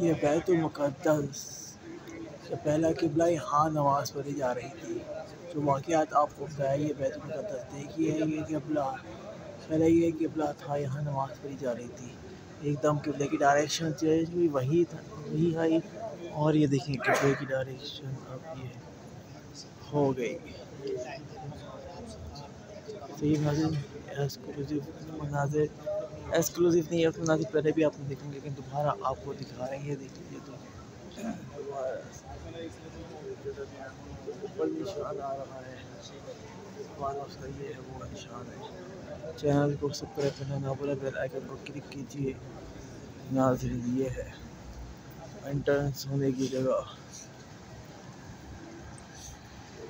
ये बैतुलमुक़द्दस से पहला किबला यहाँ नमाज़ पढ़ी जा रही थी। जो वाक़यात आपको बताया, ये बैतुलमुक़द्दस देखिए ये किबला, पहले ये किबला था, यहाँ नमाज़ पढ़ी जा रही थी। एकदम किबले की डायरेक्शन चेंज हुई वही था, वही आई और ये देखिए किबले की डायरेक्शन अब ये हो गई। तो ये एक्सक्लूसिव मनाजिर एक्सक्लूसिव नहीं है मनाजिर पहले भी आपने देखेंगे लेकिन दोबारा आपको दिखा रहे हैं देख लीजिए तो। ये है निशान है। चैनल को सब्सक्राइब करना ना भूलें बेल आइकन को क्लिक कीजिए। नाजरीन ये है। एंट्रेंस होने की जगह।